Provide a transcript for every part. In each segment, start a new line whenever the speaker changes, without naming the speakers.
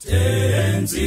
Tenzin.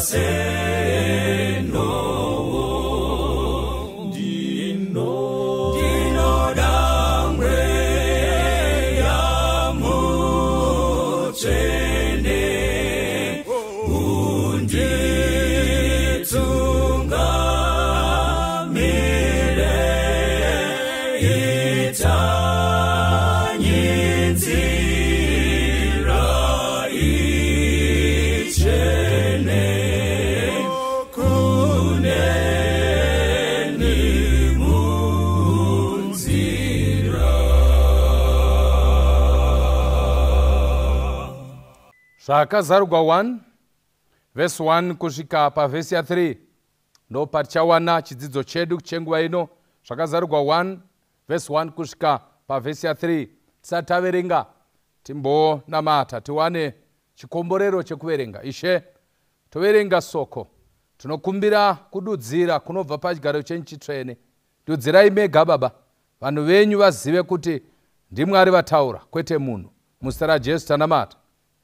Senhor.
Zvakazarugwa 1 vhesi 1 kusvika pavhesi ya3 ndo patichawana chidzidzo chedu chenguva ino. Zvakazarugwa 1 vhesi 1 kusvika pavhesi ya3 tisati taverenga timbonamata tiwane chikomborero chekuverenga. Ishe toverenga soko. Tinokumbira kududzira kunobva pachigaro chenyu chitsvene. Dudzirai mega baba. Vanhu venyu vazive kuti ndimwari vataura kwete munhu. Muzita rajesu tanamata.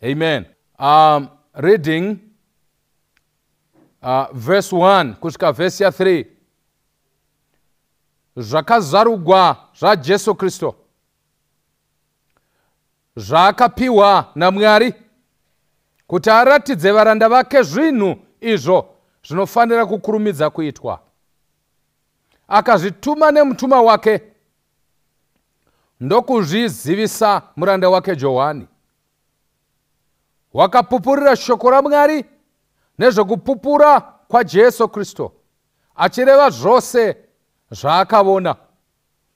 Amen um, reading uh, verse 1 kusvika vhesi ya3 zvakazarugwa zvajesu kristu zvaakapiwa namwari kuti aratidze varanda vake zvinhu izvo zvinofanira kukurumidza kuitwa. Akazvituma nemutuma wake ndokuzvizivisa muranda wake johani wakapupurira shoko ramwari nezvekupupura kwajesu kristu achireva zvose zvaakaona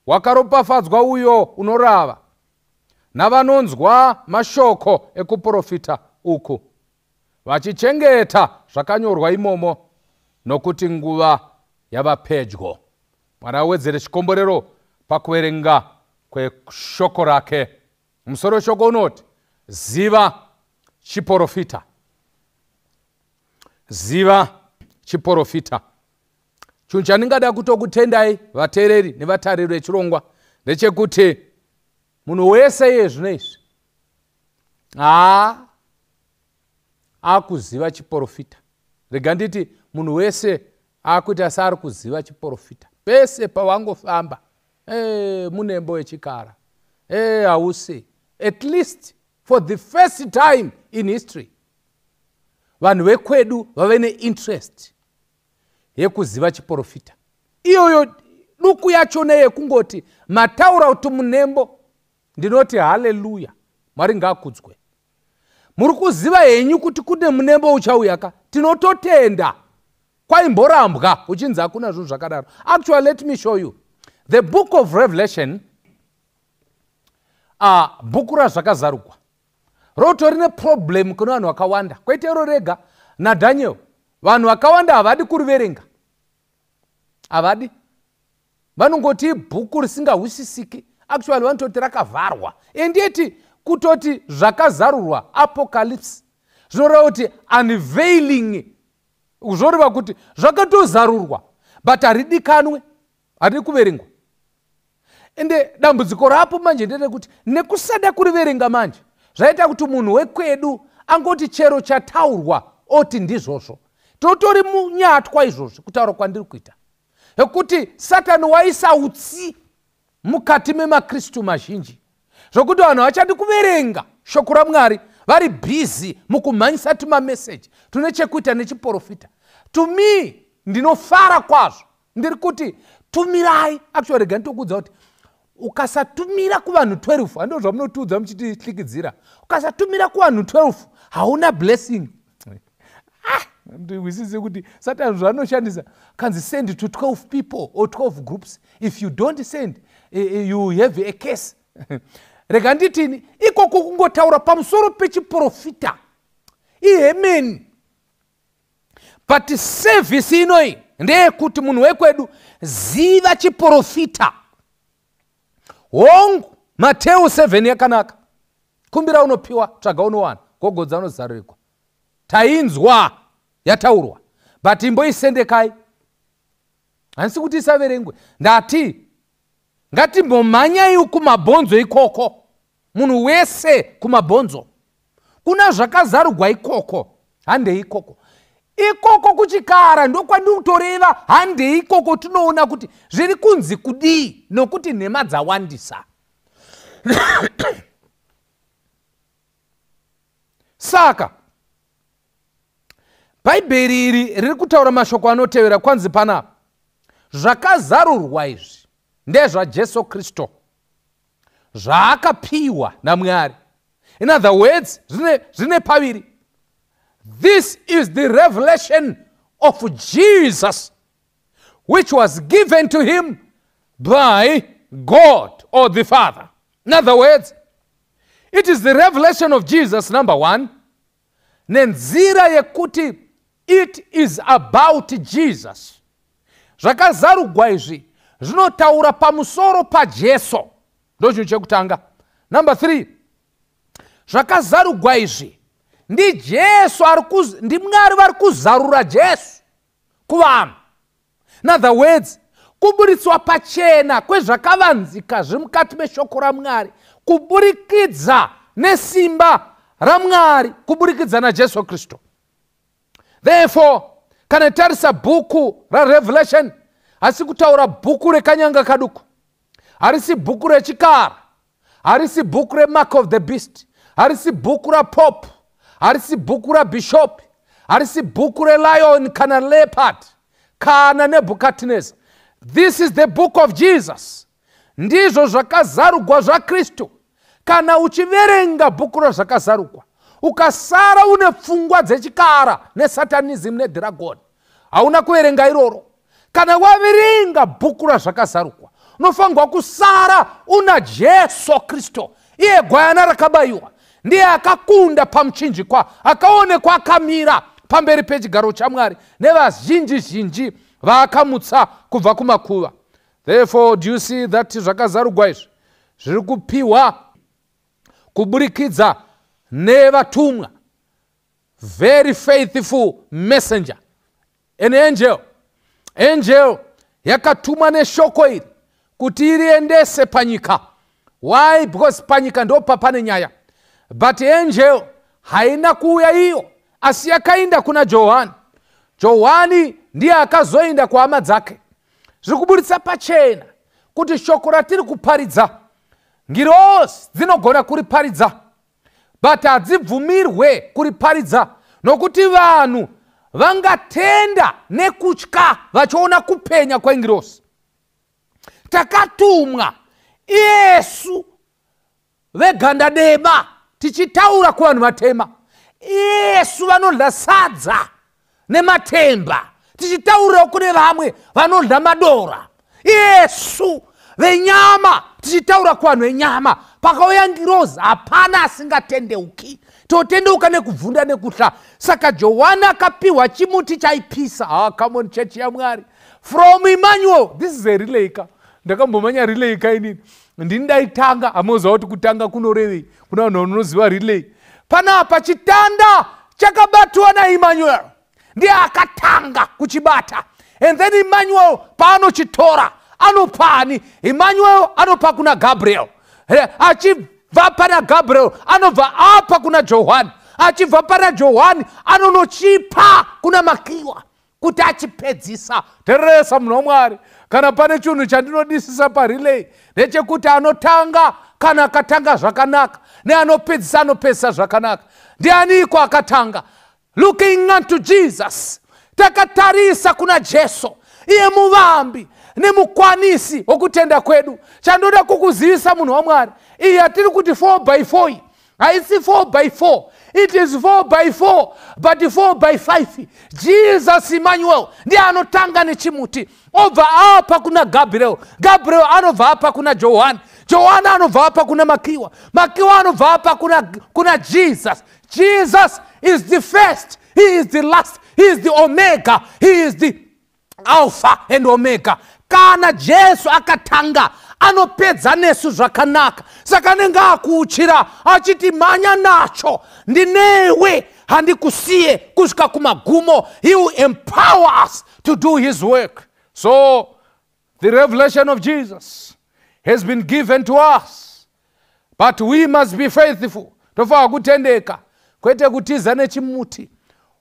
wakaropafadzwa uyo unorava navanonzwa mashoko ekuprofita uku vachichengeta zvakanyorwa imomo nokuti nguva yava pedyo. Mwari awedzere chikomborero pakuverenga kweshoko rake. Musoro weshoko unoti ziva chiprofita ziva chiprofita chinhu chandingada kutokutendai vateereri nevatariri vechirongwa ndechekuti munhu wese iye zvino izvi haa akuziva chiprofita rega nditi munhu wese akuita seari kuziva chiprofita pese pawangofamba e, munembo wechikara. E, hausi. At least for the first time in history vanhu vekwedu vave neinterest yekuziva chiprofita. Iyoyo duku yacho neyekungoti mataura kuti munembo ndinoti haleluya mwari ngaakudzwe. Muri kuziva henyu kuti kune munembo uchauya ka? Tinototenda. Kwaimborambwa uchinzi hakuna zvinhu zvakadaro. Actually let me show you. The book of revelation uh, bhuku razvakazarugwa rotori neproblem kune vanhu vakawanda. Kwete iro rega. Nadhaniel vanhu vakawanda havadi kuriverenga havadi. Vanongoti ibhuku risingahwisisiki actually vanototi rakavharwa. Endiyeti kutoti zvakazarurwa apocalypse. Zvinoreva kuti unveiling zvoreva kuti zvakatozarurwa but haridikanwe haridi kuverengwa. Ende dambudziko rapo manje nderekuti nekusada kuriverenga manje zvaita kuti munhu wekwedu angoti chero chataurwa oti ndizvozvo. Totori munyatwa izvozvi kutaura kwandiri kuita. Ekuti satani waisa utsi mukati memakristu mazhinji. Zvokuti vanhu vachadi kuverenga shoko ramwari vari bhizi mukumhanyisa tumameseji tune chekuita nechiprofita. To me ndinofara kwazvo. Ndiri kuti tumirai. Actually rega nditokuudza kuti ukasatumira kuvanhu 12 hando zvamunotiudza muchitihlikidzira ukasatumira kuvanhu 12 hauna blessing. Ah, ndihwisise kuti satani zvaanoshandisa kanzi send to 12 people or 12 groups. If you don't send uh, you have a case. Rega nditini ikoko kungotaura pamusoro pechiprofita ihemeni but sevhisi inoi ndeyekuti munhu wekwedu ziva chiprofita hongu mateu 7 yakanaka. Kumbira unopiwa tsvaga unowana. Gogodza unozarurirwa tainzwa yataurwa. But imboisendekai handisi kuti isaverengwe. Ndati ngatimbomhanyai kumabhonzo ikoko. Munhu wese kumabhonzo. Kuna zvakazarugwa ikoko. Handei ikoko ikoko kuchikara ndokwandikutoreva handei ikoko tinoona kuti zviri kunzi kudii nokuti nhema dzawandisa. Saka bhaibheri iri riri kutaura mashoko anotevera kwanzi panapa zvakazarurwa izvi ndezvajesu kristu zvaakapiwa namwari. In other words zvine paviri this is the revelation of jesus which was given to him by god or the father. In other words it is the revelation of jesus number one. Nenzira yekuti it is about jesus. Zvakazarugwa izvi zvinotaura pamusoro pajesu. Ndo chinhu chekutanga number three zvakazarugwa izvi ndijesu ndimwari vari kuzarura jesu kuvanhu inother words kuburitswa pachena kwezvakavanzika zviri mukati meshoko ramwari kuburikidza nesimba ramwari kuburikidza najesu kristu therefore kana tarisa bhuku rarevelation hasi kutaura bhuku rekanyanga kaduku harisi bhuku rechikara harisi bhuku remark of the beast harisi bhuku rapope harisi bhuku rabhishopi harisi bhuku relion kana leopard kana nebhukatnesa this is the book of jesus. Ndizvo zvakazarugwa zvakristu kana uchiverenga bhuku razvakazarugwa ukasara une pfungwa dzechikara nesatanism nedhiragoni hauna kuverenga iroro. Kana waverenga bhuku razvakazarugwa unofanirwa kusara una jesu kristu iye gwayana rakabayiwa ndiye akakunda pamuchinjikwa akaonekwa akamira pamberi pechigaro chamwari nevazhinji zhinji vaakamutsa kubva kumakuva. Therefore do you see that zvakazarugwa izvi? Zviri kupiwa kuburikidza nevatumwa. Very faithful messenger. An angel. Angel yakatumwa neshoko iri kuti iriendese panyika. Why? Because panyika ndopa pane nyaya but angel haina kuuya iyo. Asi yakainda kuna johani. Johani ndiye akazoenda kuhama dzake. Zviri kuburitsa pachena kuti shoko ratiri kuparidza ngirosi dzinogona kuriparidza. But hadzibvumirwe kuriparidza nokuti vanhu vangatenda nekutya vachiona kupenya kwengirosi takatumwa iyesu veganda dema tichitaura kuvanhu vatema. Iyesu vanodla sadza nematemba tichitaurirawo kune vamwe vanodla madora. Iyesu venyama tichitaura kuvanhu venyama. Pakauya ngirozi hapana asingatendeuki. Totendeuka nekubvunda nekutla saka johani akapiwa chimuti chaipisa. Come on chechi yamwari from emmanuel this is a relaka ndakambomanya relay kainini ndini ndaitanga hamuziva kuti kutanga kunorevei kuna vanhu vanoziva relay panapa chitanda chakabatwa naemmanuel ndiye akatanga kuchibata. And then emmanuel paanochitora anopani. Emmanuel anopa kuna gabriel. Eh, achibva pana gabriel anobva apa kuna johani achibva pana johani anonochipa kuna makiwa kuti achipedzisa. Teresa munhu wamwari kana pane chinhu chandinodisisa parilei ndechekuti anotanga kana akatanga zvakanaka neanopedzisa anopedzisa zvakanaka. Ndianiko akatanga? Looking unto jesus. Takatarisa kuna jesu. Iye muvambi nemukwanisi wokutenda kwedu. Chandoda kukuzivisa munhu wamwari iyi yatiri kuti 4 by 4 iyi haisi 4 by 4 it is 4 by 4 but 4 by 5 jesus emmanuel ndiye anotanga nechimuti. Obva apa kuna gabriel. Gabriel anobva apa kuna johani johani anobva apa kuna makiwa. Makiwa anobva apa kuna, kuna jesus. Jesus is the first. He is the last. He is the omega. He is the alpha and omega. Kana jesu akatanga anopedza nesu zvakanaka. Saka anenge akuuchira achiti mhanya nacho ndinewe handikusiye kusvika kumagumo. He will empower us to do his work. So the revelation of jesus has been given to us. But we must be faithful. Tofanira kutendeka. Kwete kutiza nechimuti.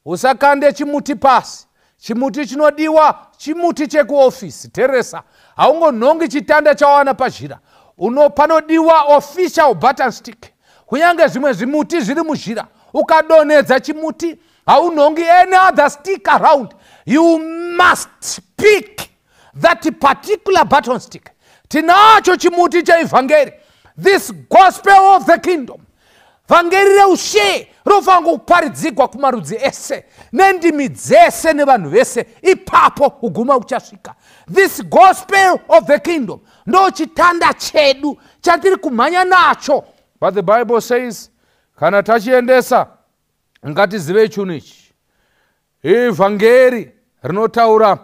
Usakande chimuti pasi chimuti chinodiwa chimuti chekuofisi. Teresa haungonhongi chitanda chawana pazhira uno panodiwa official button stick? Kunyange zvimwe zvimuti zviri muzhira ukadonhedza chimuti haunhongi any other stick around. You must pick that particular button stick. Tinacho chimuti cheivhangeri this gospel of the kingdom vhangeri reushe rofanira kuparidzigwa kumarudzi ese. Nendimi dzese nevanhu vese ipapo uguma uchasvika. This gospel of the kingdom ndo chitanda chedu chatiri kumhanya nacho. But the bible says kana tachiendesa ngatizivei chinhu ichi. Ivhangeri rinotaura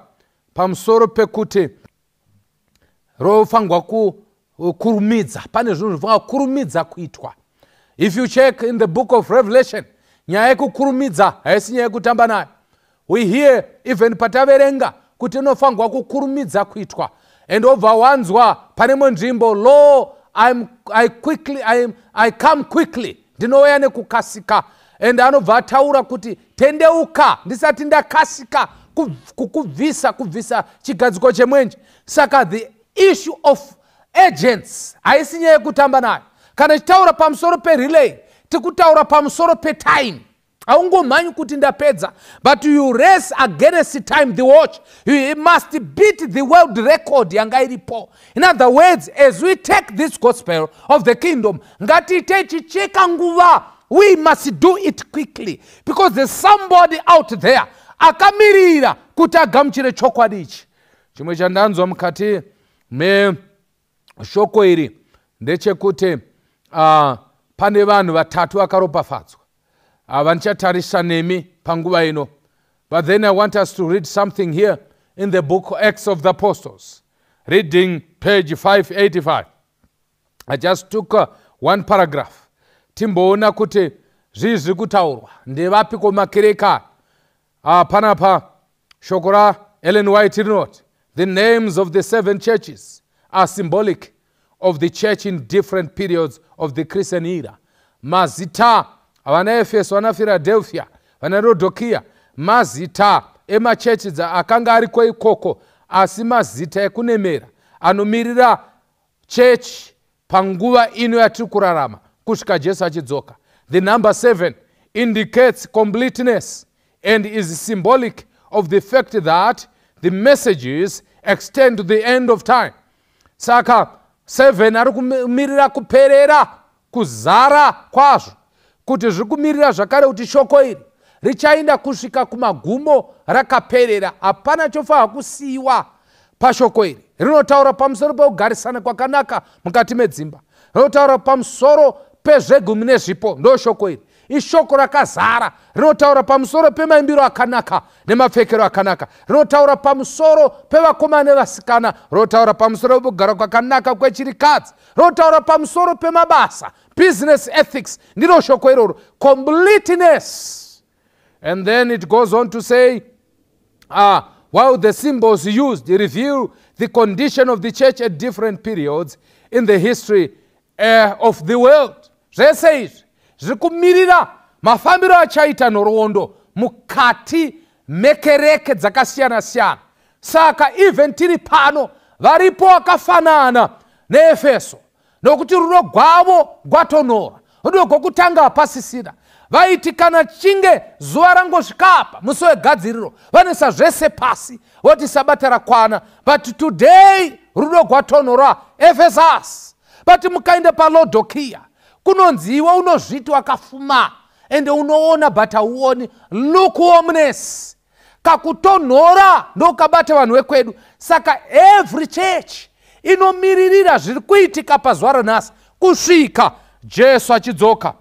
pamusoro pekuti rofanirwa kukurumidza pane zvinhu zvofanira kukurumidza kuitwa if you check in the book of revelation nyaya yekukurumidza haisi nyaya yekutamba nayo. We hear even pataverenga kuti inofanirwa kukurumidza kuitwa. And obva wanzwa pane imwe nzvimbo lo I'm, I, quickly, I, I come quickly. Ndinouya nekukasika. And anobva ataura kuti tendeuka ndisati ndakasika kukubvisa kubvisa chigadziko chemwenje. Saka the issue of agents haisi nyaya yekutamba nayo kana tichitaura pamusoro perelay tikutaura pamusoro petime. Haungomhanyi kuti ndapedza but you race against time the watch. You must beat the world record yanga iripo. In other words as we take this gospel of the kingdom ngatiitei chicheka nguva. We must do it quickly because there's somebody out there akamirira kuti agamuchire chokwadi ichi. Chimwe chandanzwa mukati meshoko iri ndechekuti uh, pane vanhu vatatu vakaropafadzwa uh, vandichatarisa nemi panguva ino. But then i want us to read something here in the book acts of the apostles. Reading page 585 i just took uh, one paragraph. Timboona kuti zvii zviri kutaurwa ndevapi komakerekani uh, panapa shoko raellen white rinoti the names of the seven churches are symbolic of the church in different periods of the christian era. Mazita vana efeso vana philadelphia vana rodokia mazita emachechi akanga ariko ikoko asi mazita ekunemera anomirira chechi panguva ino yatiri kurarama kusvika jesu achidzoka. The number seven indicates completeness and is symbolic of the fact that the messages extend to the end of time. Saka 7 ari kumirira kuperera kuzara kwazvo. Kuti zviri kumirira zvakare kuti shoko iri richaenda kusvika kumagumo rakaperera hapana chofanira kusiyiwa pashoko iri. Rinotaura pamusoro pekugarisana kwakanaka mukati medzimba. Rinotaura pamusoro pezvegumi nezvipo ndo shoko iri ishoko rakazara rinotaura pamusoro pemaimbiro akanaka nemapfekero akanaka rinotaura pamusoro pevakomana nevasikana rinotaura pamusoro pekugara kwakanaka kwechirikadzi rinotaura pamusoro pemabasa business ethics ndiro shoko iroro. Completeness. And then it goes on to say uh, while the symbols used reveal the condition of the church at different periods in the history uh, of the world. Zvese izvi zviri kumirira mafambiro achaita nhoroondo mukati mekereke dzakasiyana-siyana. Saka even tiri pano varipo vakafanana neefeso nokuti rudo gwavo gwatonhora rudo gwokutanga hapasisina vaiti kana chinge zuva rangosvikapa musi wegadziriro vanoisa zvese pasi voti sabata rakwana but today rudo gwatonhora efesas but mukaenda palodokiya kunonzi iwe unozviti wakafuma ende unoona but hauoni lukewarmness kakutonhora ndokabata vanhu vekwedu. Saka every church inomiririra zviri kuitika pazuva ranhasi kusvika jesu achidzoka.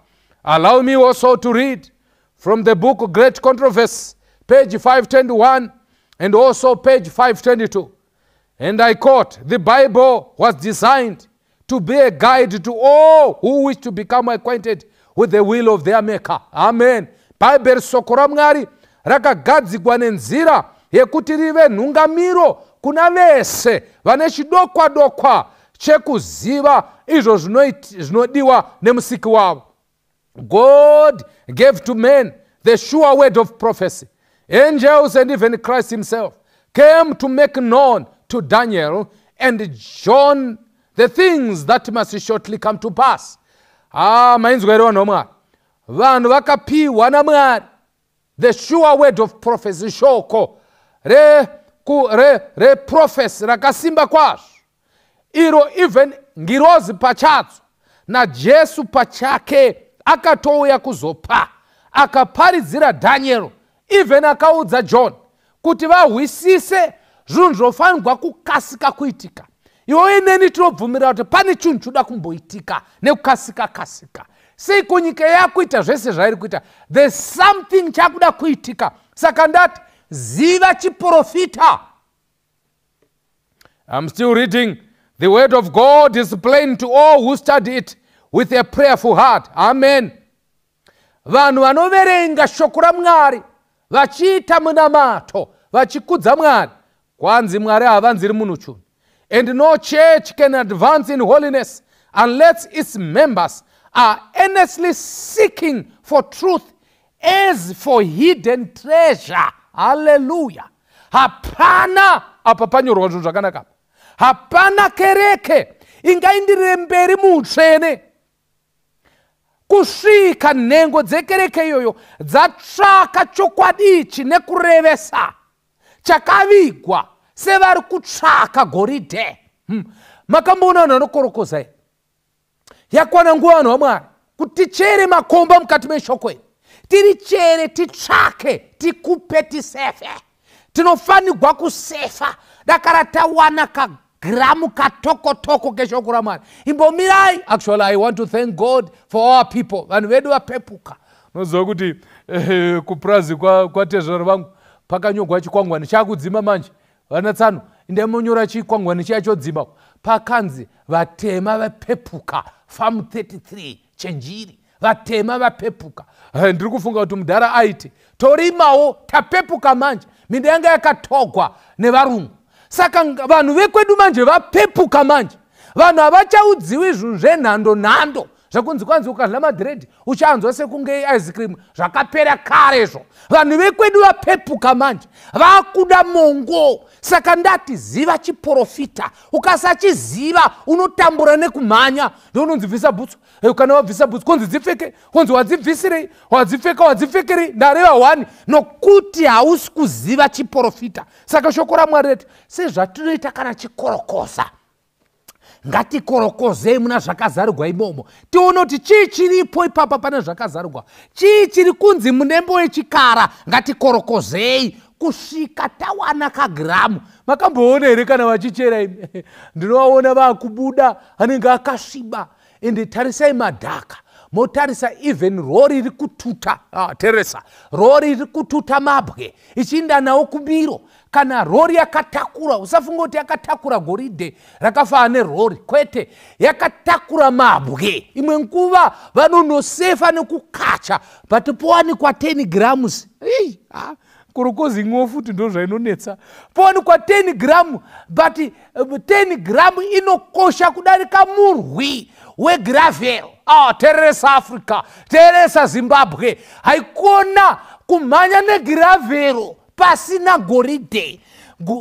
Allow me also to read from the book great controversy page 521 and also page 522 and i quote the bible was designed to be a guide to all who wish to become acquainted with the will of their maker. Amen. Bhaibheri soko ramwari rakagadzikwa nenzira yekuti rive nhungamiro kuna vese vane chidokwa dokwa chekuziva izvo zvinodiwa nemusiki wavo. God gave to men the sure word of prophecy. Angels and even christ himself came to make known to daniel and john the things that must shortly come to pass. Ah mainzwa here vanhu vamwari vanhu vakapiwa namwari the sure word of prophecy shoko. Reprofesi re, re rakasimba kwazvo. Iro even ngirozi pachadzo. Najesu pachake akatouya kuzopa akaparidzira dhanieri even akaudza john kuti vahwisise zvinhu zvofanirwa kukasika kuitika iwoyo neni tinobvumira kuti pane chinhu choda kumboitika nekukasika kasika. Sei kunyika yakuita zvese zvairi kuita? There's something chakuda kuitika. Saka ndati ziva chiprofita. I'm still reading. The word of god is plain to all who study it with a prayerful heart. Amen. Vanhu vanoverenga shoko ramwari vachiita munamato vachikudza mwari. Kwanzi mwari havanziri munhu chunu and no church can advance in holiness unless its members are earnestly seeking for truth as for hidden treasure. Haleluya hapana apa panyorwa zvinhu zvakanaka apa. Hapana kereke ingaindirire mberi muutsvene. Kusvika nhengo dzekereke iyoyo dzatsvaka chokwadi ichi nekurevesa. Chakavigwa sevari kutsvaka goridhe. Hmm. makamboona vanhu vanokorokoza here yakwana nguva vanhu vamwari kuti tichere makomba mukati meshoko iri. Tiri chere titsvake tikupe tisefe. Tinofanirwa kusefa. Dakara tawana kagiramu katokotoko keshoko ramwari imbomirai. Actually i want to thank god for our people. Vanhu vedu vapepuka. Unoziva kuti eh, kupurazi kwatezvaro vangu pakanyogwa chikwangwani chakudzima manje vana tsano ndemonyora chikwangwani chiya chodzima pakanzi vatema vapepuka famu 33 chenjiri. Vatema vapepuka. Ndiri kufunga kuti mudhara aiti torimawo tapepuka manje. Minda yanga yakatogwa nevarungu. Saka vanhu vekwedu manje vapepuka manje. Vanhu havachaudziwi zvinhu zvenhando nhando zvekunzi kwanzi ukadla madhiredhi uchanzwa sekunge ice cream zvakapera karezvo vanhu vekwedu vapepuka manje vakuda mongo. Saka ndati ziva chiprofita ukasachiziva unotambura nekumhanya ndounonzibvisa bhutsu. Kana wabvisa bhutsu kunzi dzipfeke kunzi wadzibvisirei wadzipfeka wadzipfekerei ndareva 1 nokuti hausi kuziva chiprofita. Saka shoko ramwari reti sezvatinoita kana chikorokosa ngatikorokozei muna zvakazarigwa imomo. Tione kuti chii chiripo ipapa pane zvakazarigwa. Chii chiri kunzi munembo wechikara? Ngatikorokozei kusvika tawana kagiramu. Makamboona here kana vachichera imi? Ndinovaona vaakubuda anenge akasviba. Ende tarisai madhaka. Motarisa even rori riri kututa ah, teresa rori riri kututa mabwe. Ichiinda nawo kumiro kana rori yakatakura usafunga kuti yakatakura goridhe rakafanana nerori kwete? Yakatakura mabwe imwe nguva vanonosefa nekukacha but powanikwa 10 grams Ei, ah, kurokozi imwewo futi ndo zvainonetsa. Powanikwa 10 gramu but uh, 10 gramu inokosha kudarika murwi wegravel ah, teresa africa teresa zimbabwe haikona kumhanya negravero pasina goridhe.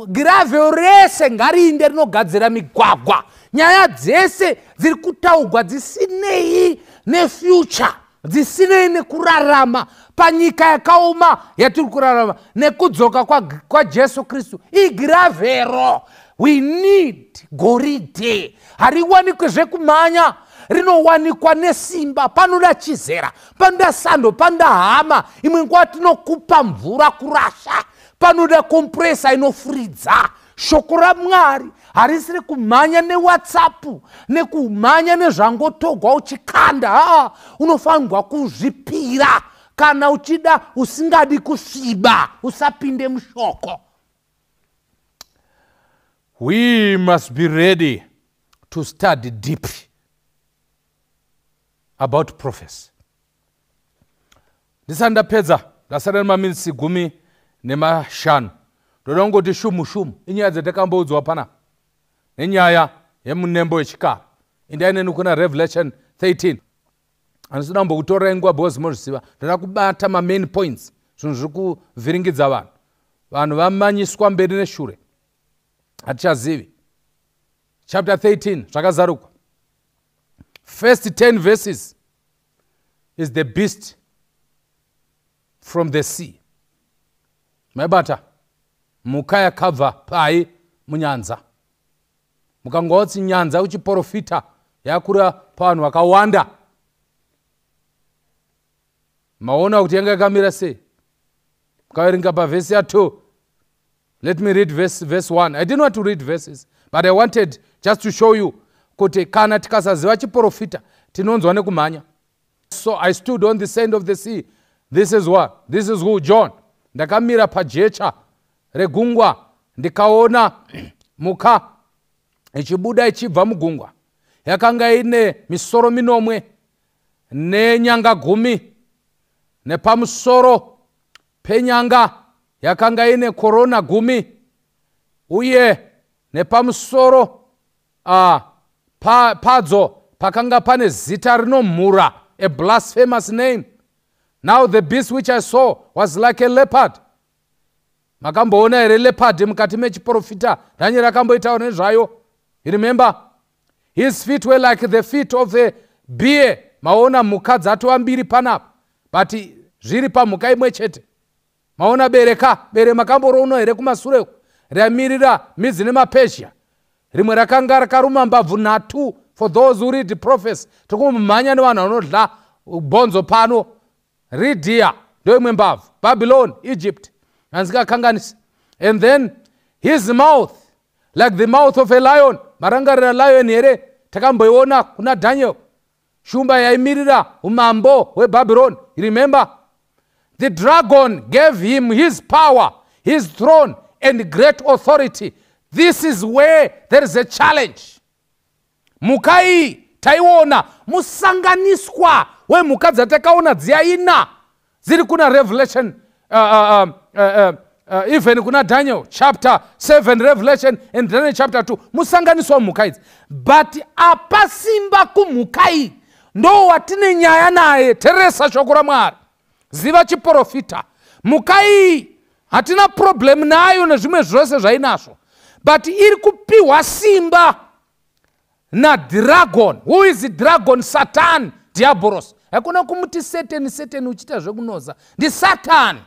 Gravero rese ngariinde rinogadzira migwagwa. Nyaya dzese dziri kutaurwa dzisinei nefuture dzisinei nekurarama. Panyika yakaoma yatiri kurarama nekudzoka kwa- kwajesu kristu igravhero we need goridhe. Hariwanikwe zvekumhanya rinowanikwa nesimba panoda chizera panoda sando panoda hama imwe nguva tinokupa mvura kurasha panoda kompresa inofuridza. Shoko ramwari harisiri kumhanya newhatsapp nekumhanya nezvangotogwa uchikanda aa unofanirwa kuzvipira. Kana uchida usingadi kusviba usapinde mushoko. We must be ready to study deeply about prophecy ndisati ndapedza ndasara nemaminitsi gumi nemashanu. Ndoda kungoti shumu shumu inyaya dzatakamboudzwa panapa nenyaya yemunembo wechikara. Endai neni kuna revelation 13 handisina kumbokutorerai nguva because mozviziva. Ndoda kubata mamain points zvinhu zviri kuvhiringidza vanhu. Vanhu vamanyiswa mberi neshure. Hatichazivi. Chapter 13 zvakazarukwa first 10 verses is the beast from the sea. Maibata mhuka yakabva pai munyanza. Mukangautsi nyanza uchiprofita yakura pavanhu vakawanda maona kuti yanga yakamira sei? Mukaverenga pavhesi ya2 let me read verse, verse 1 i didn't want to read verses but i wanted just to show you kuti kana tikasaziva chiprofita tinonzwa nekumhanya so i stood on the sand of the sea. This is what? This is who? John. Ndakamira pajecha regungwa ndikaona muka ichibuda ichibva mugungwa. Yakanga ine misoro minomwe nenyanga gumi nepamusoro penyanga yakanga ine korona gumi uye nepamusoro uh, pa, padzo pakanga pane zita rinomhura a blasphemous name. Now the beast which i saw was like a leopard. Makamboona here leopard mukati mechiprofita. Dhanieri akamboitawo nezvayo. You remember? His feet were like the feet of the bear. Maona mhuka dzatova mbiri panapa but zviri pamhuka imwe chete. Maona bereka bere makamboroona here kumasure ramirira midzi nemapezhia rimwe rakanga rakaruma mbabvu nhatu for those who read prophes tokumumhanya nevanhu vanodla bhonzo pano. Ridia ndo imwe mbabvu babylon egypt handisikakanganisi and then his mouth like the mouth of a lion. Marangarira lion here takamboiona kuna daniel. Shumba yaimirira umambo hwebhabhironi remember? The dragon gave him his power his throne and great authority this is where there is a challenge. Mhuka iyi taiona musanganiswa wemhuka dzatakaona dziyaina. Dziri kuna revelation uh, uh, uh, uh, uh, even kuna daniel chapter 7 revelation and daniel chapter 2 musanganiswa wemhuka idzi. But apa simba kumhuka iyi ndo watine nyaya naye teresa shoko ramwari ziva chiprofita. Mhuka iyi hatina problemu nayo nezvimwe zvose zvainazvo but iri kupiwa simba nadhiragon who is dragon? Satan diabolos. Hakuna kumuti seteni seteni uchiita zvekunoza ndisatani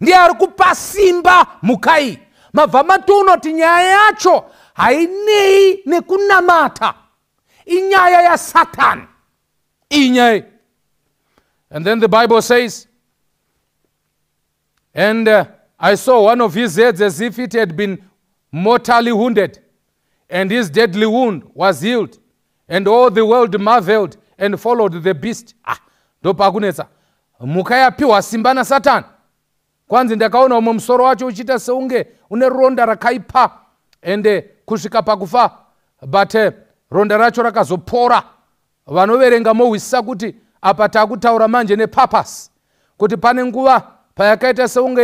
ndiye ari kupa simba mhuka iyi mabva matonoti nyaya yacho hainei nekunamata. Inyaya yasatani iyi nyaya and then the bible says and uh, i saw one of his heads as if it had been mortally wounded and his deadly wound was healed and all the world marveled and followed the beast. Ah, ndopakunetsa mhuka yapiwa simba nasatani kwanzi ndakaona umwe musoro wacho uchiita seunge une ronda rakaipa ende kusvika pakufa but uh, ronda racho rakazopora. Vanoverenga mohwisisa kuti apa taakutaura manje nepurpose kuti pane nguva payakaita seunge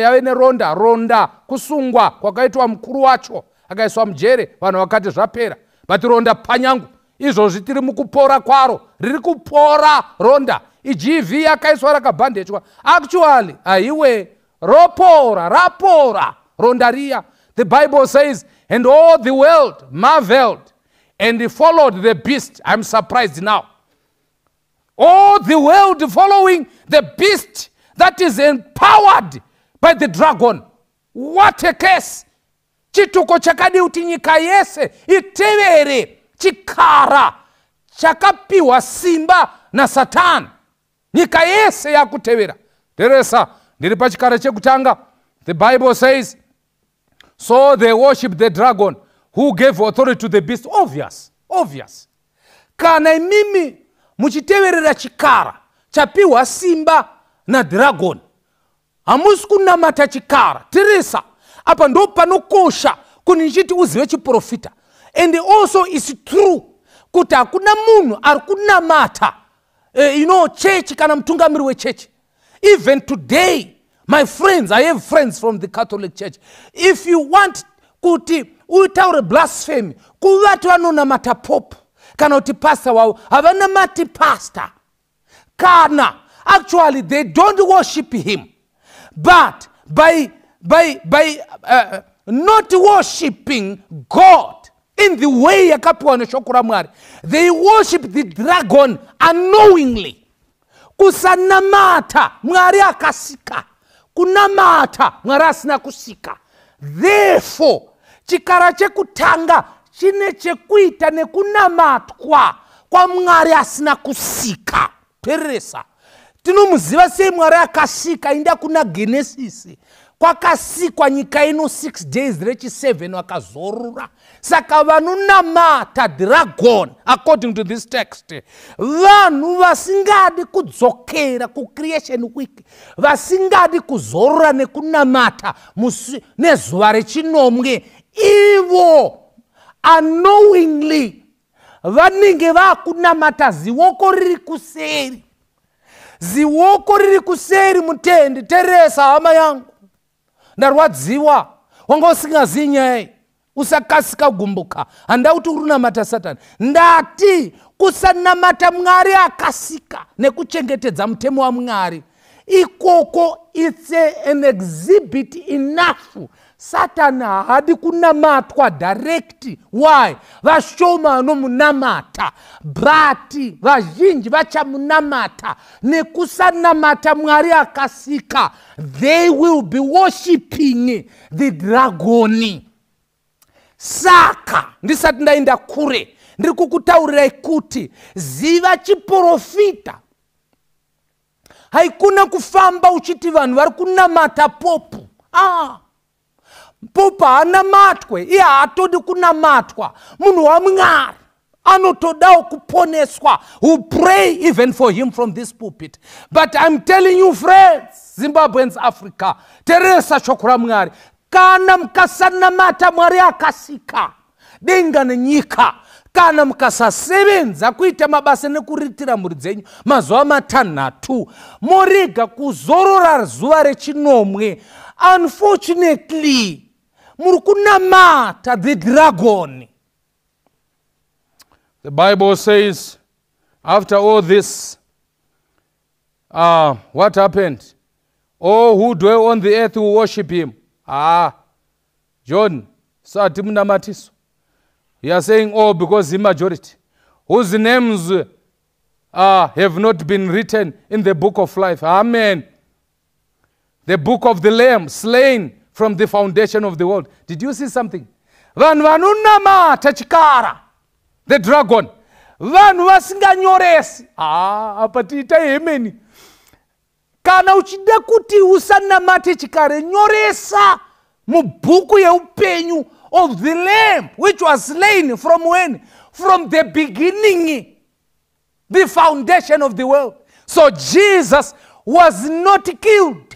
yave neronda ronda kusungwa kwakaitwa mukuru wacho akaiswa mujere vanhu vakati zvapera. But ronda panyangu izvozvi tiri mukupora kwaro riri kupora ronda. Igv yakaiswa rakabhandechwa. Actually haiwe ropora rapora ronda riya. The bible says and all the world marveled and followed the beast. I'm surprised now. All the world following the beast that is empowered by the dragon. What a case! Chituko chakadi kuti nyika yese itevere chikara chakapiwa simba nasatani nyika yese yakutevera. Teresa ndiri pachikara chekutanga. The bible says so they worship the dragon who gave authority to the beast. Obvious obvious. Kana imimi muchiteverera chikara chapiwa simba nadhiragoni hamusi kunamata chikara. Tirisa apa ndo panokosha kuti ndichiti uzive chiprofita. And also is true kuti hakuna munhu ari kunamata uh, you know chechi kana mutungamiri wechechi. Even today my friends i have friends from the catholic church. If you want kuti utaure blasphemy kuvati vanonamata pope kana kuti pasta wavo havanamati pasta kana actually they don't worship him. But by, by, by uh, not worshiping god in the way yakapiwa neshoko ramwari they worship the dragon unknowingly. Kusanamata mwari akasika. Kunamata mwari asina kusika. Therefore chikara chekutanga chine chekuita nekunamatwa kwamwari asina kusika. Peresa tinomuziva sei mwari akasika inda kuna genesisi kwakasikwa nyika ino 6 days rechi7 vakazorura saka vanonamata dragon according to this text vanhu vasingadi kudzokera kucreation week vasingadi kuzorora nekunamata nezuva rechinomwe. Ivo unknowingly vanenge vakunamata ziwoko riri kuseri ziwoko riri kuseri mutende teresa hama yangu. Ndarwadziwa wanga usingazivi nyaya usakasika kugumbuka handa kuti urinamata satani. Ndati kusanamata mwari akasika nekuchengetedza mutemo wamwari ikoko its an exhibit enough satani haadi kunamatwa direct. Why? Vashoma vanomunamata but vazhinji vachamunamata. Nekusanamata mwari akasika they will be worshiping the dragoni saka ndisati ndaenda kure ndiri kukutaurirai kuti ziva chiprofita. Haikuna kufamba uchiti vanhu vari kunamata popu. Ah. Popu haanamatwe iye haatodi kunamatwa. Munhu wamwari anotodawo kuponeswa. Who pray even for him from this pulpit. But i'm telling you friends zimbabweans africa teresa shoko ramwari kana mukasanamata mwari akasika denga nenyika kana mukasasevenza kuita mabasa nekuritira mhuri dzenyu mazuva matanhatu moriga kuzorora zuva rechinomwe. Unfortunately muri kunamata the dragon. The bible says after all this uh, what happened? All who dwell on the earth will worship him. Ah john sati munamatiso you are saying all because the majority whose names uh, have not been written in the book of life. Amen. The book of the lamb slain from the foundation of the world. Did you see something? Vanhu vanonamata chikara the dragon. Vanhu vasinganyoresi apa ah, tiitai hemeni. Kana uchida kuti usanamate chikare nyoresa mubhuku yeupenyu of the lamb which was slain from when? From the beginning the foundation of the world. So jesus was not killed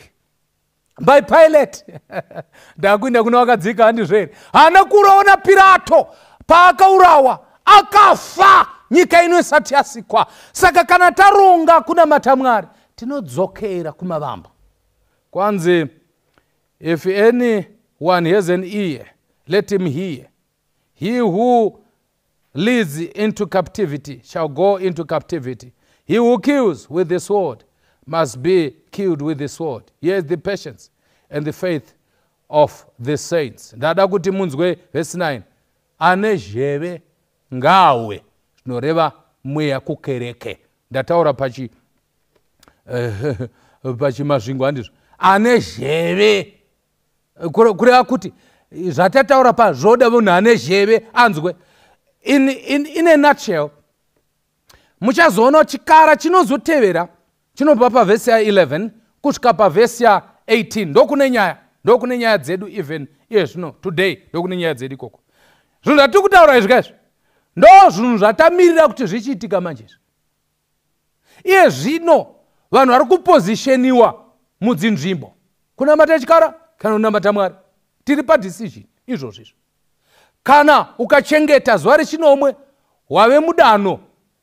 by pilate. Ndakuinda kuno wakadzika handizvo here haana kuraona pirato paakaurawa akafa. Nyika ino isati yasikwa. Saka kana taronga kunamata mwari tinodzokera kumavamba. Kwanzi if anyone has an ear let him hear. He who leads into captivity shall go into captivity. He who kills with the sword must be killed with the sword. Here is the patience and the faith of the saints. Ndada kuti munzwe vhesi 9 ane zheve ngawe zvinoreva mweya kukereke. Ndataura pachi eh, pachimazvingo handizvo ane zheve. Kureva kuti zvatataura pa zvoda munhu ane zheve anzwe. In, in, in a nutshell muchazoona chikara chinozotevera chinobva pavhesi ya11 kusvika pavhesi ya18 ndokune nyaya ndokune nyaya dzedu even. Iye zvino today ndokune nyaya dzedu ikoko. Zvinhu zvatiri kutaura izvi kaizvi ndo zvinhu zvatamirira kuti zvichiitika manjezvi iye zvino vanhu vari kupozisheniwa mudzinzvimbo kunamata chikara kana kunamata mwari. Tiri padecision izvozvizvo. Kana ukachengeta zuva rechinomwe wave mudanho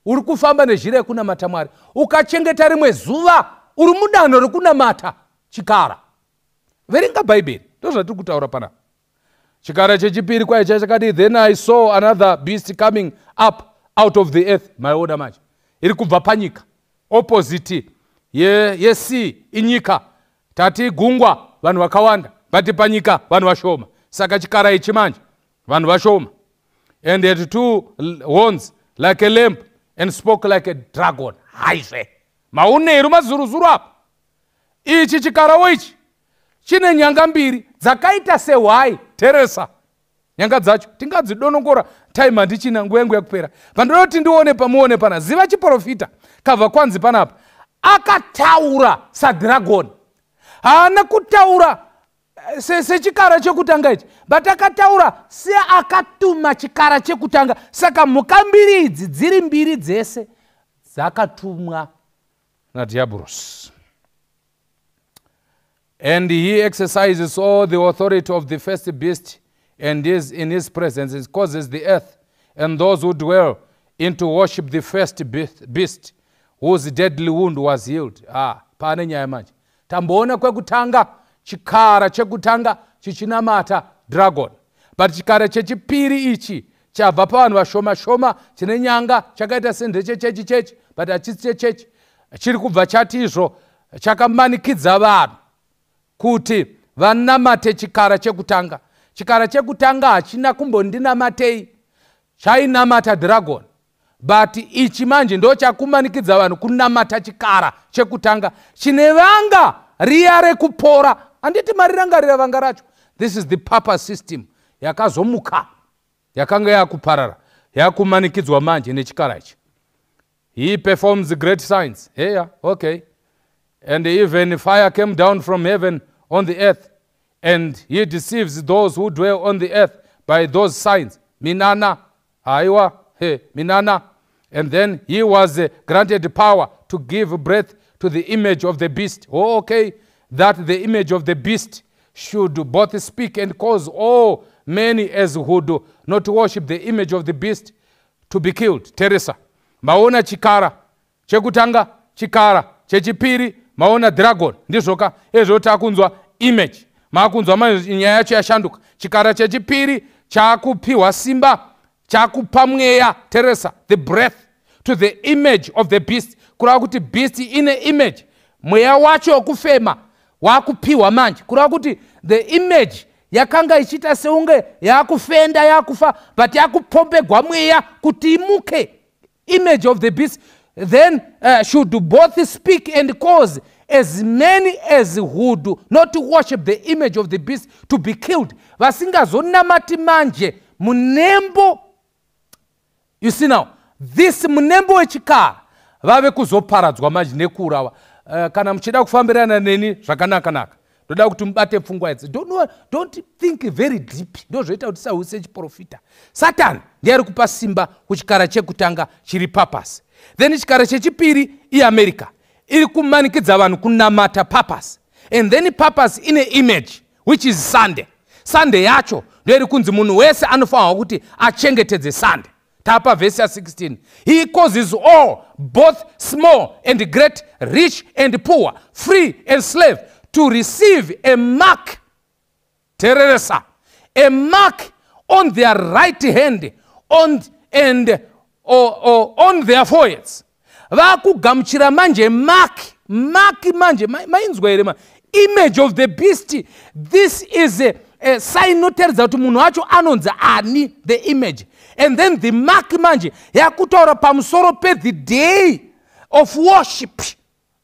uri kufamba nezhira yekunamata mwari. Ukachengeta rimwe zuva uri mudanho rekunamata chikara. Verenga bhaibheri ndo zvatiri kutaura panapa chikara chechipiri kwai chachakati then i saw another beast coming up out of the earth. Maiona manje iri kubva panyika. Opposite yesea ye inyika. Tati gungwa vanhu vakawanda. Bati panyika vanhu vashoma. Saka chikara ichi manje vanhu vashoma. And had two horns like a lamp and spoke like a dragon. Haizve maunheru mazuruzuru apa? Ichi chikarawo ichi chine nyanga mbiri dzakaita sehwai teresa. Nyanga dzacho tingadzidonongora. Time handichina nguva yangu yakupera. Pandoda kuti ndione pamuone pana ziva chiprofita kabva kwanzi panapa. Akataura sadhiragoni haana kutaura sechikara se chekutanga ichi. But akataura seakatuma chikara chekutanga. Saka mhuka mbiri idzi dziri mbiri dzese dzakatumwa nadiaboros. And he exercises all the authority of the first beast and is in his presence. It causes the earth and those who dwell into worship the first beast whose deadly wound was healed. Ah pane nyaya manje tamboona kwekutanga chikara chekutanga chichinamata dragon. But chikara chechipiri ichi chabva pavanhu vashoma shoma chine nyanga chakaita sendechechechi chechi but hachisi chechechi. Chiri kubva chati izvo chakamanikidza vanhu kuti vanamate chikara chekutanga. Chikara chekutanga hachina kumbondinamatei. Chainamata dragon but ichi manje ndo chakumanikidza vanhu kunamata chikara chekutanga. Chine vanga riya rekupora handiti marirangarira vanga racho this is the papa system. Yakazomuka. Yakanga yakuparara. Yakumanikidzwa manje nechikara ichi. He performs great signs. Heya okay. And even fire came down from heaven on the earth and he deceives those who dwell on the earth by those signs. Minana aiwa he minana. And then he was granted power to give breath to the image of the beast. Oh, okay that the image of the beast should both speak and cause all many as who do not worship the image of the beast to be killed. Teresa maona chikara chekutanga chikara chechipiri maona dragon. Ndizvoka ezvo takunzwa image. Maakunzwa nyaya yacho yashanduka. Chikara chechipiri chakupiwa simba chakupa mweya. Teresa the breath to the image of the beast. Kureva kuti beast ine image. Mweya wacho wokufema waakupiwa manje. Kureva kuti the image yakanga ichiita seunge yaakufenda yaakufa but yakupombegwa mweya kuti imuke image of the beast. Then uh, should both speak and cause as many as do not worship the image of the beast to be killed. Vasingazonamati manje munembo you see now this munembo wechikara vave kuzoparadzwa manje nekuurawa uh, kana muchida kufambirana neni zvakanaka naka ndoda kuti mubate pfungwa idzi. Don't, don't think very deep. Ndozvoita kuti sahuse chiprofita satani ndiye ari kupa simba kuchikara chekutanga chiri papasi then chikara chechipiri iamerica iri kumanikidza vanhu kunamata papasi and then papasi ine image which is sunday. Sunday yacho ndoiri kunzi munhu wese anofanirwa kuti achengetedze sunday tapa vhesi ya16 he causes all both small and great rich and poor free and slave to receive a mark. Tereresa. A mark on their right hand on, and or, or on their foreheads. Vakugamuchira manje mark mark manje ma- mainzwa here ma. Image of the beast this is a, a sign inotaridza kuti munhu wacho anonzi ani the image and then the mark manje yakutaura pamusoro pethe day of worship.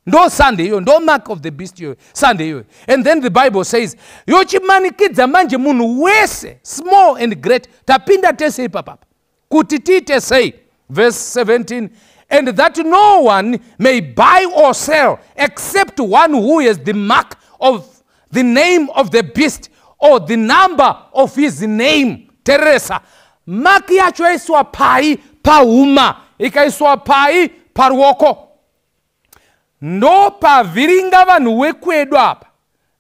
Ndo sunday iyoyo ndo mark of the beast iyoyo sunday iyoyo and then the bible says yochimanikidza manje munhu wese small and great tapinda tese ipapapa kuti tiite sei. Verse 17 and that no one may buy or sell except one who has the mark of the name of the beast or the number of his name. Teresa maki yacho yaiswa pai pahuma ikaiswa pai paruoko ndo pavhiringa vanhu vekwedu apa.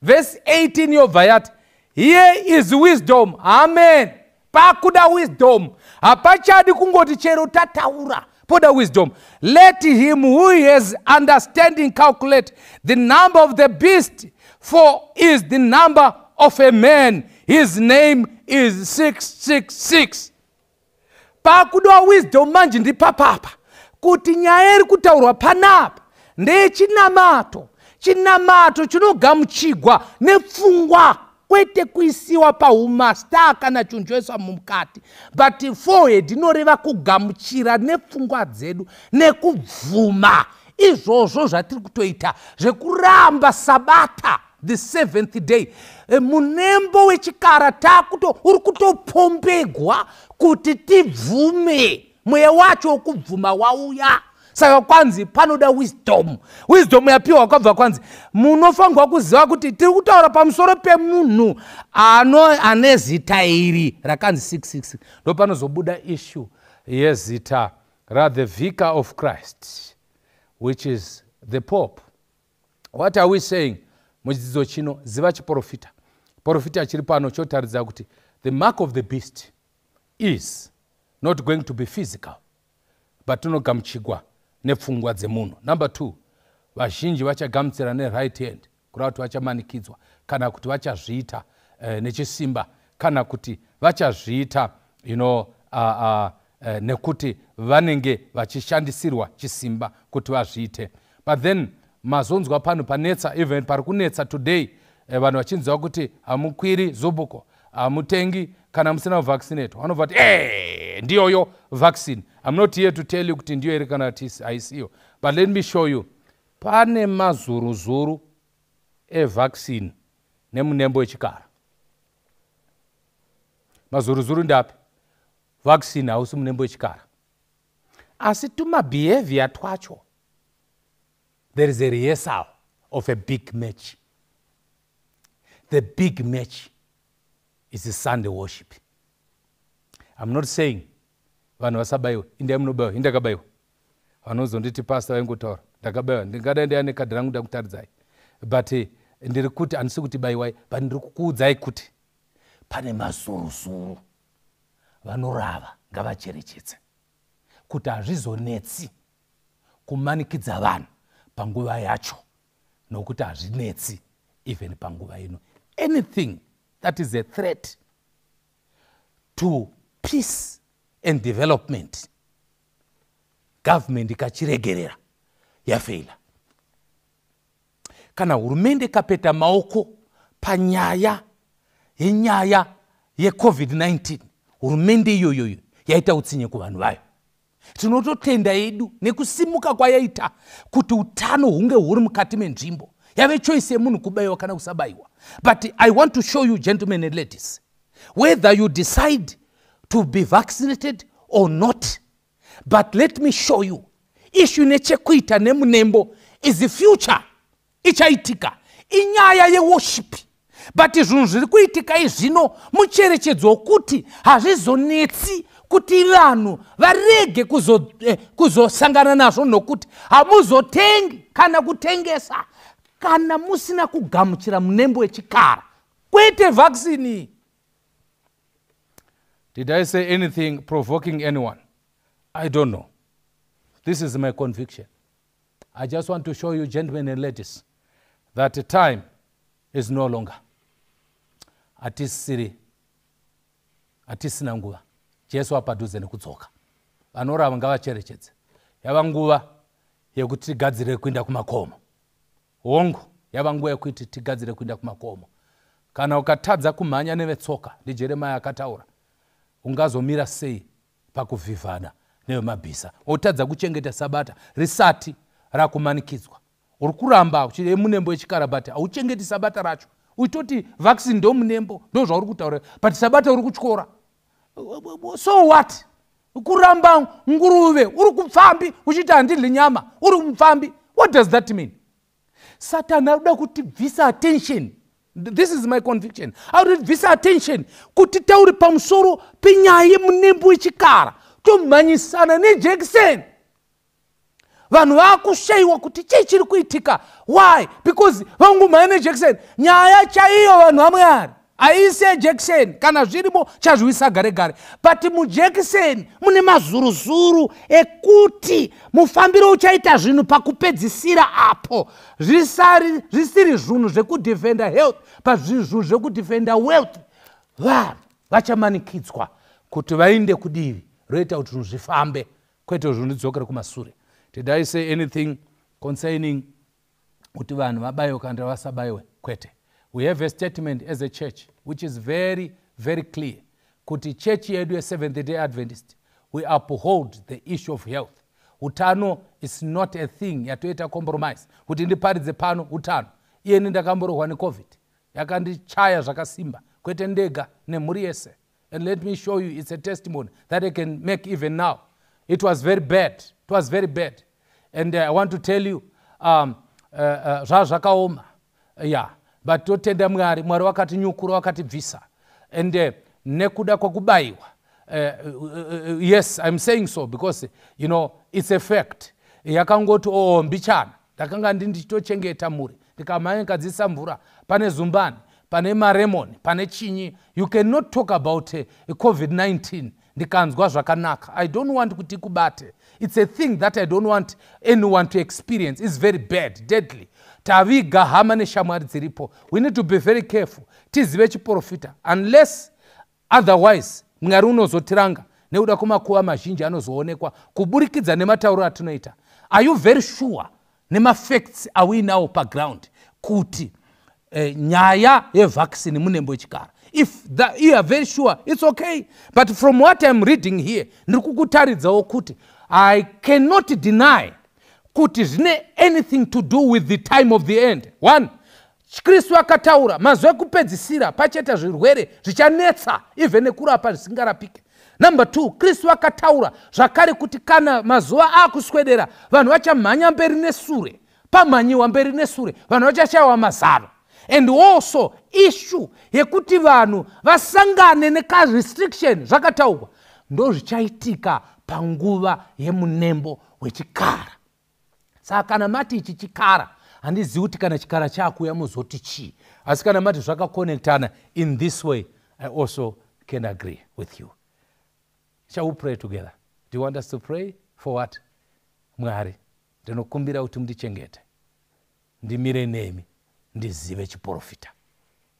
Vhesi 18 yobva yati here is wisdom. Amen. Pakuda wisdom. Hapachadi kungoti chero tataura poda wisdom. Let him who has understanding calculate the number of the beast for is the number of a man. His name is 666 pakudiwa wisdom manje ndipapapa kuti nyaya iri kutaurwa panapa ndeyechinamato chinamato. Chinogamuchigwa nepfungwa kwete kuisiwa paumasta kana chunjoiswa mukati but forehead inoreva kugamuchira nepfungwa dzedu nekubvuma. Izvozvo zvatiri kutoita zvekuramba sabata the seventh day. E, munembo wechikara takuto uri kutopombegwa kuti tibvume mweya wacho wokubvuma wauya. Saka kwanzi panoda wisdom. Wisdom yapiwa kwabva kwanzi. Munofanirwa kuziva kuti tiri kutaura pamusoro pemunhu ano ane zita iri rakanzi 66 ndo panozobuda issue yezita rathe vicar of christ which is the pope. What are we saying muchidzidzo chino ziva chiprofita. Profita chiri pano chotaridza kuti the mark of the beast is not going to be physical but unogamuchigwa nepfungwa dzemunhu. Number two vazhinji vachagamuchira neright hand kureva kuti vachamanikidzwa kana kuti vachazviita eh, nechisimba kana kuti vachazviita you know, uh, uh, uh, nekuti vanenge vachishandisirwa chisimba kuti vazviite. But then mazonzwa pano panetsa even pari kunetsa today. Eh, vanhu vachinziva kuti hamukwiri zobuko hamutengi kana musina kuvaccinate vanobva kuti e ndiyoyo vaccine. Im not here to tell you kuti ndiyo iri kana kuti haisiyo. But let me show you pane mazuruzuru evaccine nemunembo wechikara. Mazuruzuru ndapi? Vaccine hausi munembo wechikara. Asi tumabehavior twacho there is a rehearsal of a big match. The big match is a sunday worship. I'm not saying vanhu vasabayiwa indai munobayiwa indakabayiwa vanozonditi pasta vaingotaura ndakabayiwa ndingadai ndaya nekadhi rangu ndakutaridzai but eh, ndiri kuti handisi kuti bayiwai but ndiri kukuudzai kuti pane mazuruzuru vanorava ngavacherechedze kuti hazvizonetsi kumanikidza vanhu panguva yacho nokuti hazvinetsi even panguva ino. Anything that is a threat to peace and development government ikachiregerera yafeila. Kana hurumende ikapeta maoko panyaya yenyaya yecovid-19 hurumende iyoyoyo yaita utsinye kuvanhu vayo tinototenda yedu nekusimuka kwayaita kuti utano hunge huri mukati menzvimbo. Yave choice yemunhu kubayiwa kana kusabayiwa but i want to show you gentlemen and ladies whether you decide to be vaccinated or not. But let me show you ishu nechekuita nemunembo is future. Ichaitika. Inyaya yeworship. But zvinhu zviri kuitika izvino mucherechedzo wokuti hazvizonetsi kuti vanhu varege kuzo- eh, kuzosangana nazvo nokuti hamuzotengi kana kutengesa kana musina kugamuchira munembo wechikara. Kwete vhaksini did i say anything provoking anyone? I don't know. This is my conviction. I just want to show you gentlemen and ladies that time is no longer. Hatisiri hatisina nguva jesu apadhuze nekudzoka. Vanorava ngavacherechedze. Yava nguva yekuti tigadzire kuinda kumakomo. Hongu yava nguva yekuti tigadzire kuinda kumakomo. Kana ukatadza kumhanya nevetsoka ndijeremaya akataura ungazomira sei pakuvhivhana nevemabhisa otadza kuchengeta sabata risati rakumanikidzwa. Uri kuramba munembo wechikarabati hauchengeti sabata racho. Uitoti vhaksini ndo munembo ndo zvauri kutaura. But sabata uri kutyora so what? Kuramba nguruve uri kupfambi uchiti handidli nyama uri mupfambi what does that mean? Satani arikuda kutibvisa attention. This is my conviction. Arikutibvisa attention kuti tauri pamusoro penyaya yemunembo wechikara tomhanyisana nejekiseni. Vanhu vaakushayiwa kuti chii chiri kuitika why? Because vangomhanya nejekiseni. Nyaya chaiyo vanhu vamwari haisi ejekiseni kana zvirimo chazvivisa gare gare but mujekiseni mune mazuruzuru ekuti mufambiro uchaita zvinhu pakupedzisira apo. Zvisari zvisiri zvinhu zvekudhefenda health pazvinhu zvekudhefenda wealth. Vanhu vachamanikidzwa kuti vainde kudivi roita kuti zvinhu zvifambe. Kwete zvinhu ndidzokere kumasure. Did i say anything concerning kuti vanhu vabayiwe kana vasabayiwe kwete we have a statement as a church which is very very clear. Kuti chechi yedu yeseventh day adventist we uphold the issue of health. Utano is not a thing yatoita compromise. Kuti ndiparidze pano utano. Iyeni ndakamborohwa necovid yakandichaya zvakasimba. Kwete ndega nemhuri yese. And let me show you it's a testimony that i can make even now. It was very bad. It was very bad. And uh, i want to tell you um, uh, uh, zvazvakaoma yeah but totenda mwari mwari wakatinyukura wakatibvisa and uh, nekuda kwekubayiwa uh, uh, uh, yes i'm saying so because you know it's a fact. Yakangoti oo mbichana. Ndakanga ndichitochengeta muri ndikamhanya ndikadzisa mvura. Pane zumbani pane maremoni pane chinyi. You cannot talk about uh, covid-19 ndikanzwa zvakanaka. I don't want kuti ikubate it's a thing that i don't want anyone to experience. Is very bad deadly taviga hama neshamwari dziripo. We need to be very careful. Tizive chiprofita. Unless otherwise mwari unozotiranga nekuda kwemakuva mazhinji anozoonekwa kuburikidza nematauro atinoita. Are you very sure nemafacts awinawo paground kuti eh, nyaya yevhaccine munembo wechikara if the, you are very sure it's okay. But from what i'm reading here ndiri kukutaridzawo kuti i cannot deny kuti zvine anything to do with the time of the end. One kristu akataura mazuva ekupedzisira pachaita zvirwere zvichanetsa even nekurapa zvisingarapike number two kristu akataura zvakare kuti kana mazuva akuswedera vanhu vachamhanya mberi nesure. Pamhanyiwa mberi nesure vanhu vachashayiwa mazano. And also issue yekuti vanhu vasangane nekarestriction zvakataurwa ndo zvichaitika panguva yemunembo wechikara saka kana mati ichi chikara handizivi kuti kana chikara chaakuuya muzoti chii. Asi kana mati zvakakonektana in this way i also can agree with you. Shall we pray together? Do you want us to pray? For what? Mwari ndinokumbira kuti mundichengete. Ndimire nemi ndizive chiprofita.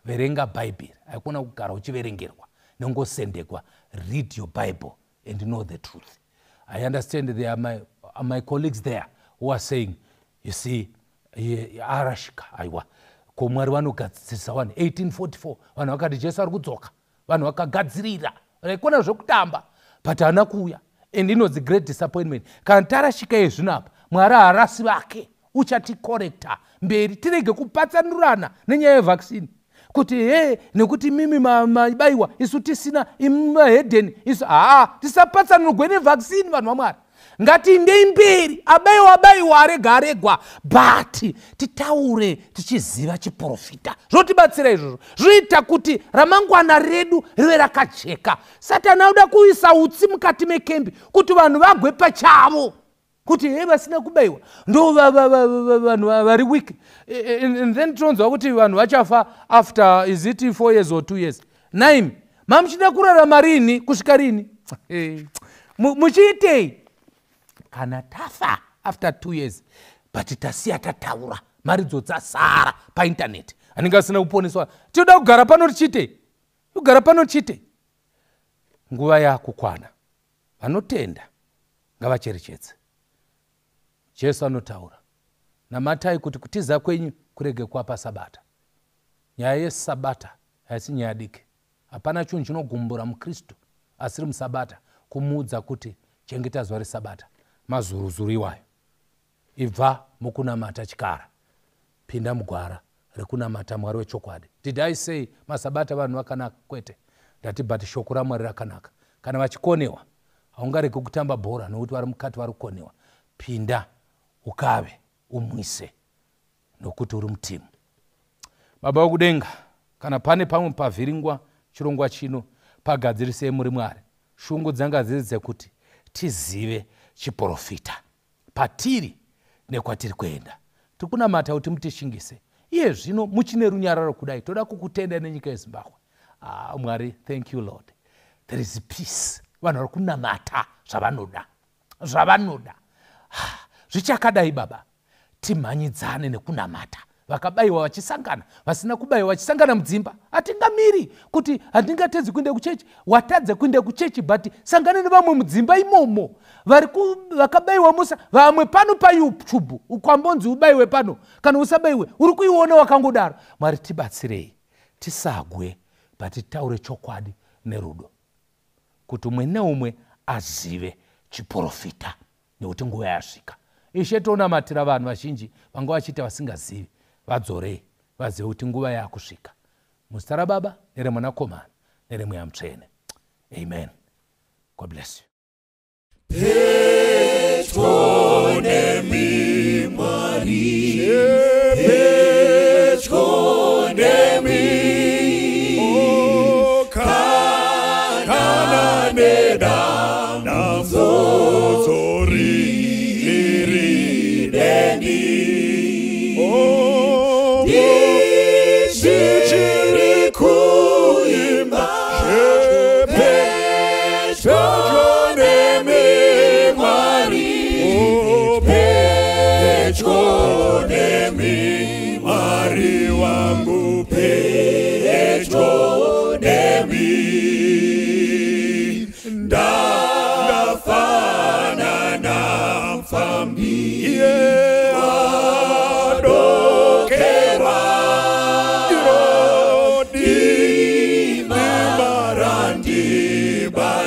Verenga bhaibheri haikona kugara uchiverengerwa nengosendekwa read your bible and know the truth. I understand there are my, are my colleagues there who are saying you see arashika aiwa. Ko mwari vanogadzirisa vanhu. 1844 vanhu vakati jesu ari kudzoka. Vanhu vakagadzirira. Raikona zvekutamba but haana kuuya. And inodzi great disappointment. Kana tarashika yezvino apa mwari haarasi vake. Uchatikorekta mberi tirege kupatsanurana nenyaya yevhaksini kuti he nekuti mimi mabayiwa isu tisina imi mahedheni isu haa tisapatsanurwe nevhaksini vanhu vamwari ngatiindei mberi abayiwa abayiwa arega aregwa but titaure tichiziva chiprofita. Zvotibatsira izvozvo. Zvinoita kuti ramangwana redu rive rakajeka. Satani auda kuisa utsi mukati mekembi kuti vanhu vagwe pachavo. Kuti he vasina kubayiwa ndo vanhu vari weak. And then tonzwa kuti vanhu vachafa after is it four years or two years? Naimi mamuchida kurarama rini kusvika rini? Muchiitei kana tafa after two years but tasiya tataura maridzo dzasara paintaneti anenge asina kuponeswa. Tinoda kugara pano tichiitei kugara pano tichiitei nguva yakukwana. Vanotenda ngavacherechedze jesu anotaura. Namatai kuti kutiza kwenyu kurege kuapa sabata. Nyaya yesabata haisi nyaya diki. Hapana chinhu chinogumbura mukristu asiri musabata kumuudza kuti chengeta zuva resabata mazuruzuru iwayo ibva mukunamata chikara pinda mugwara rekunamata mwari wechokwadi. Did i say masabata vanhu vakanaka? Kwete. Ndati but shoko ramwari rakanaka. Kana vachikonewa haungarege kutamba bhora nokuti vari mukati vari kukonewa pinda ukave umwise nokuti uri mutimu. Baba vekudenga kana pane pamwe pavhiringwa chirongwa chino pagadzirisei muri mwari shungu dzanga dziri dzekuti tizive chiprofita. Patiri nekwatiri kuenda. Tiri kunamata kuti mutishingise iye zvino muchine runyararo kudai toda kukutenda nenyika yezimbabwe. Ah, mwari thank you lord. There is peace. Vanhu vari kunamata zvavanoda. Zvavanoda. Ah, zvichakadai baba. Timhanyidzane nekunamata vakabayiwa vachisangana vasina kubayiwa vachisangana mudzimba. Hatingamiri kuti hatingatedzi kuinde kuchechi watadze kuinde kuchechi but sangane nevamwe mudzimba imomo. Vakabayiwa musa vamwe pano payoutube ukwambonzi ubayiwe pano kana usabayiwe uri kuiona wakangodaro. Mwari tibatsirei tisagwe but titaure chokwadi nerudo. Kuti umwe neumwe azive chiprofita nekuti nguva yasvika. Ishe tonamatira vanhu vazhinji vanga vachiita vasingazivi vadzorei vazive kuti nguva yaakusvika muzita rababa neremwanakomana neremweya mutsvene. Amen. God bless you.
Pedyo nemi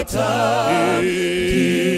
Time.